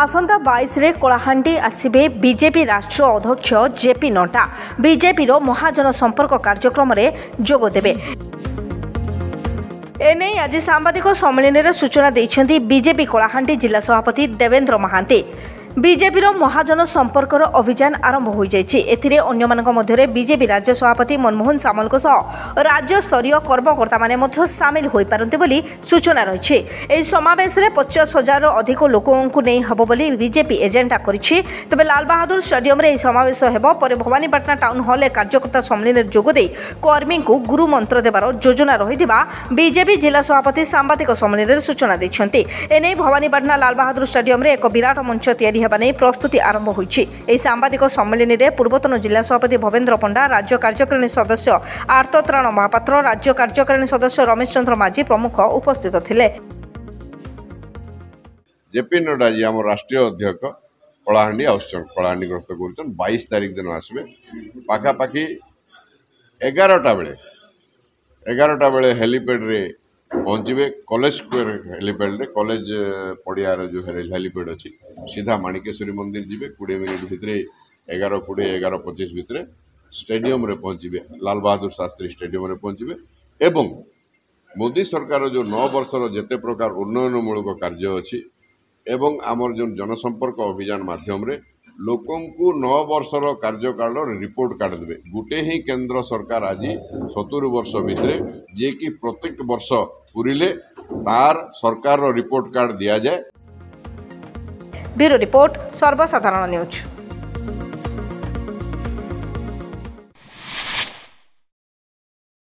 ଆସନ୍ତା ବାଇଶରେ କଳାହାଣ୍ଡି ଆସିବେ ବିଜେପି ରାଷ୍ଟ୍ରୀୟ ଅଧ୍ୟକ୍ଷ ଜେପି ନଡ୍ଡା ବିଜେପିର ମହାଜନ ସମ୍ପର୍କ କାର୍ଯ୍ୟକ୍ରମରେ ଯୋଗଦେବେ ଏନେଇ ଆଜି ସାମ୍ବାଦିକ ସମ୍ମିଳନୀରେ ସୂଚନା ଦେଇଛନ୍ତି ବିଜେପି କଳାହାଣ୍ଡି ଜିଲ୍ଲା ସଭାପତି ଦେବେନ୍ଦ୍ର ମହାନ୍ତି বিজেপির মহাজন সম্পর্ক অভিযান আরম্ভ হয়ে যাই এতে অন্য মধ্যে বিজেপি রাজ্য সভাপতি মনমোহন সামল রাজ্যস্তরীয় কর্মকর্তা মানে সামিল হয়ে পারে বলে সূচনা রয়েছে এই সমাবেশে পচাশ হাজার অধিক লোক হব বলে বিজেপি এজেন্ডা করেছে তবে লালবাহাদুর স্টাডিয়ামে এই সমাবেশ হব পরে ভবানীপাটনা টাউন হলে কার্যকর্তা সম্মিলনের যোগদে কর্মী গুরু মন্ত্র দেবার যোজনা রয়েছে বিজেপি জেলা সভাপতি সাংবাদিক সম্মিলনের সূচনা দিয়েছেন এনে ভবানীপাটনা লালবাহাদুর স্টাডিয়ামে এক বিরাট মঞ্চ তৈরি ହେବା ନେଇ ପ୍ରସ୍ତୁତି ଆରମ୍ଭ ହୋଇଛି ଏହି ସାମ୍ବାଦିକ ସମ୍ମିଳନୀରେ ପୂର୍ବତନ ଜିଲ୍ଲା ସଭାପତି ଭବେନ୍ଦ୍ର ପଣ୍ଡା ରାଜ୍ୟ କାର୍ଯ୍ୟକାରିଣୀ ସଦସ୍ୟ ଆର୍ତତ୍ରାଣ ମହାପାତ୍ର ରାଜ୍ୟ କାର୍ଯ୍ୟକାରିଣୀ ସଦସ୍ୟ ରମେଶ ଚନ୍ଦ୍ର ମାଝୀ ପ୍ରମୁଖ ଉପସ୍ଥିତ ଥିଲେ ଜେପି ନଡ୍ଡା ଜୀ ଆମ ରାଷ୍ଟ୍ରୀୟ ଅଧ୍ୟକ୍ଷ କଳାହାଣ୍ଡି ଆସୁଛନ୍ କଳାହାଣ୍ଡି ଗ୍ରସ୍ତ କରୁଛନ୍ ବାଇଶ ତାରିଖ ଦିନ ଆସିବେ ପାଖାପାଖି ଏଗାରଟା ବେଳେ ଏଗାରଟା ବେଳେ ହେଲିପ୍ୟାଡ଼ରେ ପହଞ୍ଚିବେ କଲେଜ ସ୍କୋୟାର ହେଲିପ୍ୟାଡ଼୍ରେ କଲେଜ ପଡ଼ିଆର ଯେଉଁ ହେଲିପ୍ୟାଡ଼୍ ଅଛି ସିଧା ମାଣିକେଶ୍ୱରୀ ମନ୍ଦିର ଯିବେ କୋଡ଼ିଏ ମିନିଟ୍ ଭିତରେ ଏଗାର କୋଡ଼ିଏ ଏଗାର ପଚିଶ ଭିତରେ ଷ୍ଟାଡ଼ିୟମ୍ରେ ପହଞ୍ଚିବେ ଲାଲ ବାହାଦୁର ଶାସ୍ତ୍ରୀ ଷ୍ଟାଡ଼ିୟମ୍ରେ ପହଞ୍ଚିବେ ଏବଂ ମୋଦି ସରକାର ଯେଉଁ ନଅ ବର୍ଷର ଯେତେ ପ୍ରକାର ଉନ୍ନୟନମୂଳକ କାର୍ଯ୍ୟ ଅଛି ଏବଂ ଆମର ଯେଉଁ ଜନସମ୍ପର୍କ ଅଭିଯାନ ମାଧ୍ୟମରେ ଲୋକଙ୍କୁ ନଅ ବର୍ଷର କାର୍ଯ୍ୟକାଳର ରିପୋର୍ଟ କାର୍ଡ଼ ଦେବେ ଗୋଟେ ହିଁ କେନ୍ଦ୍ର ସରକାର ଆଜି ସତୁରି ବର୍ଷ ଭିତରେ ଯିଏକି ପ୍ରତ୍ୟେକ ବର୍ଷ ପୁରିଲେ ତାର ସରକାରର ରିପୋର୍ଟ କାର୍ଡ଼ ଦିଆଯାଏ ବ୍ୟୁରୋ ରିପୋର୍ଟ ସର୍ବସାଧାରଣ ନ୍ୟୁଜ୍